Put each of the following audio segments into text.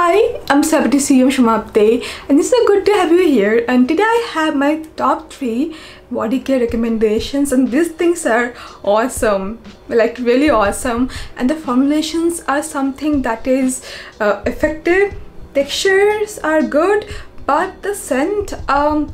Hi, I'm Sabiti CM Shumapte and it's so good to have you here. And today I have my top 3 body care recommendations and these things are awesome. Like really awesome. And the formulations are something that is uh, effective textures are good but the scent um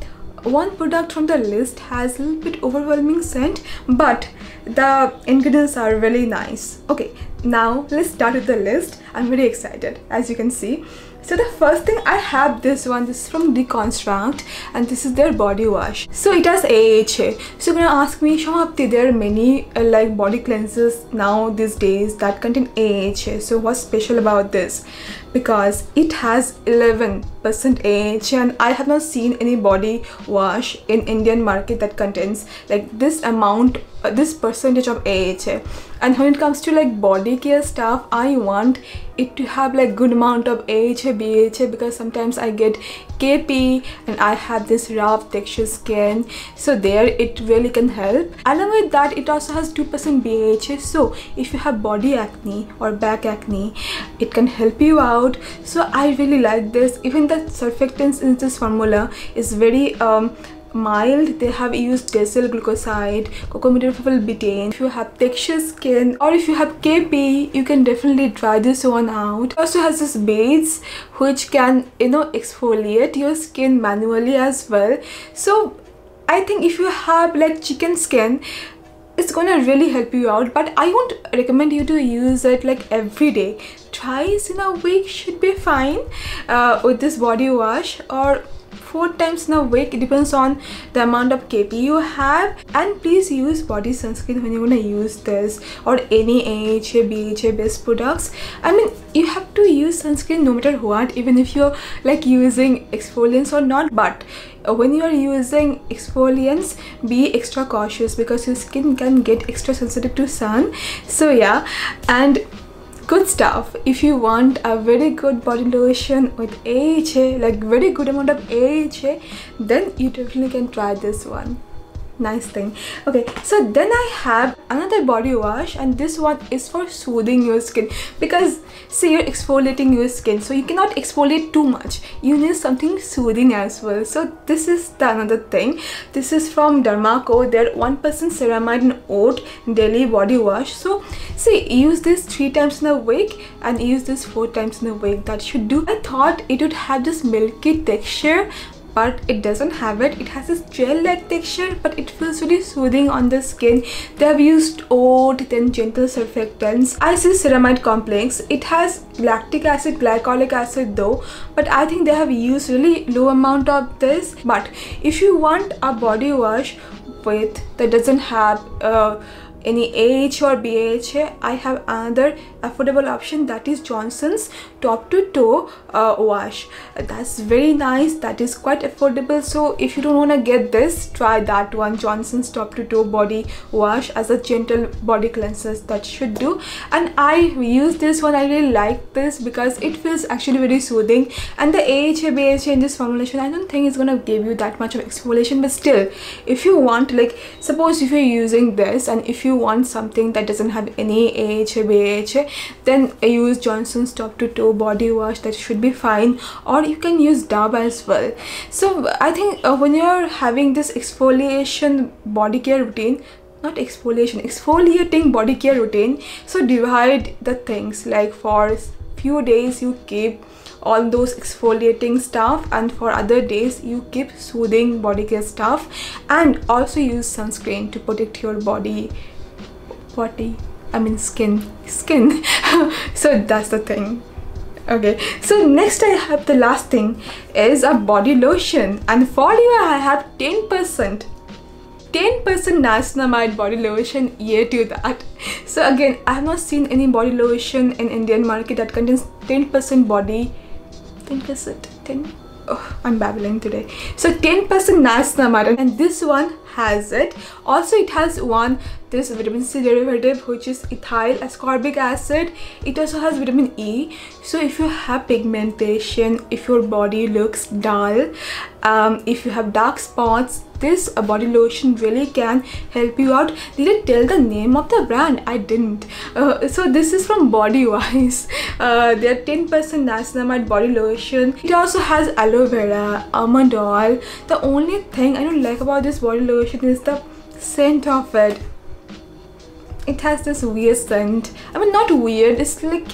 one product from the list has a little bit overwhelming scent but the ingredients are really nice. Okay now let's start with the list. I'm very excited as you can see. So the first thing i have this one. This is from deconstruct and this is their body wash. So it has AHA so you're gonna ask me Shamapti there are many uh, like body cleansers now these days that contain AHA so what's special about this because it has 11% AHA and I have not seen any body wash in Indian market that contains like this amount uh, this percentage of AHA and when it comes to like body care stuff I want it to have like good amount of AHA BHA because sometimes I get KP and I have this rough texture skin so there it really can help. Along with that it also has 2% BHA so if you have body acne or back acne it can help you out. So I really like this. Even the surfactants in this formula is very um, mild. They have used decyl glucoside cocamidopropyl betaine if you have texture skin or if you have kp you can definitely try this one out. It also has this beads which can you know exfoliate your skin manually as well. So i think if you have like chicken skin it's gonna really help you out. But i won't recommend you to use it like every day. Twice in a week should be fine uh, with this body wash or four times in a week. It depends on the amount of kp you have. And please use body sunscreen when you're gonna use this or any AHA BHA based products. I mean you have to use sunscreen no matter what even if you're like using exfoliants or not. But when you are using exfoliants be extra cautious because your skin can get extra sensitive to sun. So yeah. And good stuff. If you want a very good body lotion with AHA like very good amount of AHA then you definitely can try this one nice thing. Okay so then i have another body wash and this one is for soothing your skin. Because see you're exfoliating your skin so you cannot exfoliate too much. You need something soothing as well. So this is the another thing. This is from Derma Co. Their one percent ceramide and oat daily body wash. So see use this three times in a week and use this four times in a week. That should do. I thought it would have this milky texture but it doesn't have it. It has this gel-like texture but it feels really soothing on the skin. They have used oat then gentle surfactants. I see ceramide complex. It has lactic acid glycolic acid though but i think they have used really low amount of this. But if you want a body wash with that doesn't have uh, any AH or BHA I have another affordable option that is Johnson's top to toe uh, wash. That's very nice. That is quite affordable. So if you don't want to get this try that one Johnson's top to toe body wash as a gentle body cleanser that should do. And I use this one. I really like this because it feels actually very soothing. And the AHA BHA in this formulation I don't think it's gonna give you that much of exfoliation but still if you want like suppose if you're using this and if you want something that doesn't have any AHA BHA then use Johnson's top to toe body wash. That should be fine. Or you can use Dove as well. So I think uh, when you're having this exfoliation body care routine not exfoliation exfoliating body care routine so divide the things. Like for few days you keep all those exfoliating stuff and for other days you keep soothing body care stuff. And also use sunscreen to protect your body body I mean skin skin. So that's the thing. Okay. So next I have the last thing is a body lotion. And for you I have 10% 10% niacinamide body lotion year to that. So again I have not seen any body lotion in Indian market that contains 10% body 10% 10 oh, I'm babbling today. So 10% niacinamide and this one has it. Also it has one this vitamin C derivative which is ethyl ascorbic acid. It also has vitamin E. So if you have pigmentation if your body looks dull um, if you have dark spots this uh, body lotion really can help you out. Did i tell the name of the brand? I didn't. Uh, so this is from Bodywise. Uh, they're 10% niacinamide body lotion. It also has aloe vera almond oil. The only thing i don't like about this body lotion is the scent of it. It has this weird scent. I mean not weird it's like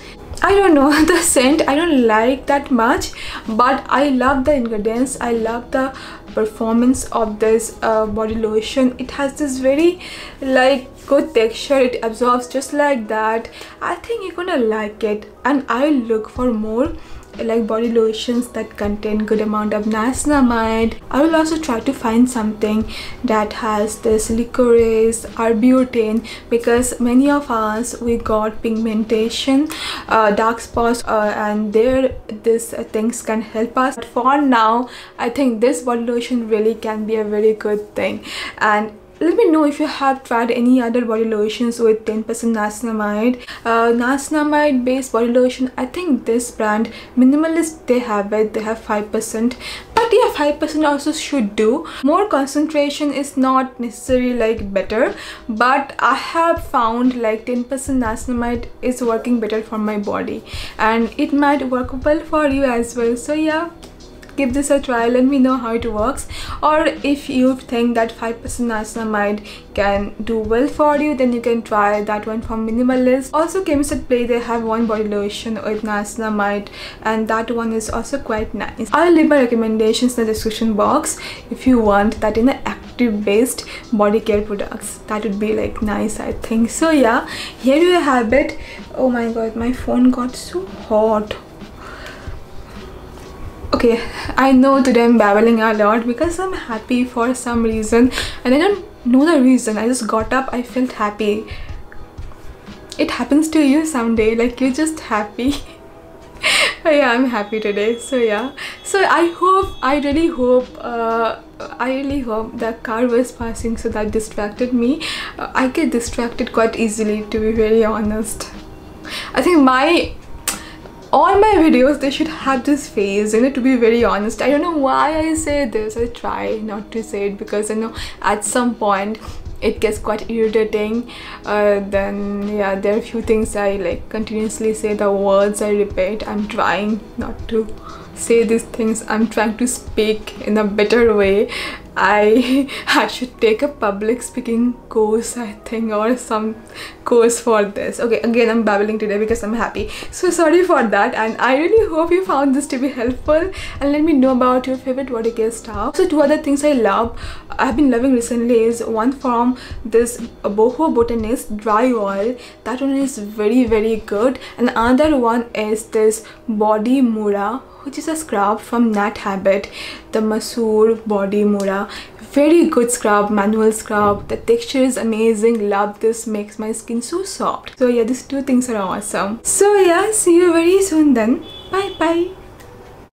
I don't know the scent I don't like that much but I love the ingredients I love the performance of this uh, body lotion. It has this very like good texture. It absorbs just like that. I think you're gonna like it. And I look for more like body lotions that contain good amount of niacinamide. I will also try to find something that has this licorice or arbutin because many of us we got pigmentation uh, dark spots uh, and there this uh, things can help us. But for now i think this body lotion really can be a very good thing. And let me know if you have tried any other body lotions with 10% niacinamide. Uh, niacinamide based body lotion i think this brand minimalist they have it they have 5% but yeah 5% also should do. More concentration is not necessarily like better. But i have found like 10% niacinamide is working better for my body. And it might work well for you as well. So yeah give this a try. And let me know how it works. Or if you think that 5% niacinamide can do well for you then you can try that one from minimalist. Also chemist at play they have one body lotion with niacinamide and that one is also quite nice. I'll leave my recommendations in the description box if you want that in an active based body care products. That would be like nice i think. So yeah here you have it. Oh my god my phone got so hot okay i know today i'm babbling a lot because i'm happy for some reason and i don't know the reason i just got up i felt happy it happens to you someday like you're just happy yeah i'm happy today so yeah so i hope i really hope uh, I really hope the car was passing so that distracted me. Uh, I get distracted quite easily to be very honest. I think my all my videos they should have this phase you know to be very honest. I don't know why i say this. I try not to say it because you know at some point it gets quite irritating. Uh, then yeah there are a few things i like continuously say the words i repeat. I'm trying not to say these things i'm trying to speak in a better way. I I should take a public speaking course I think or some course for this. Okay again I'm babbling today because I'm happy. So sorry for that and I really hope you found this to be helpful. And let me know about your favorite care stuff. So two other things I love I've been loving recently is one from this boho botanist dry oil. That one is very very good. And another one is this body mura which is a scrub from Nat Habit, the Masoor Body Mura. Very good scrub, manual scrub. The texture is amazing. Love this. Makes my skin so soft. So yeah, these two things are awesome. So yeah, see you very soon then. Bye bye.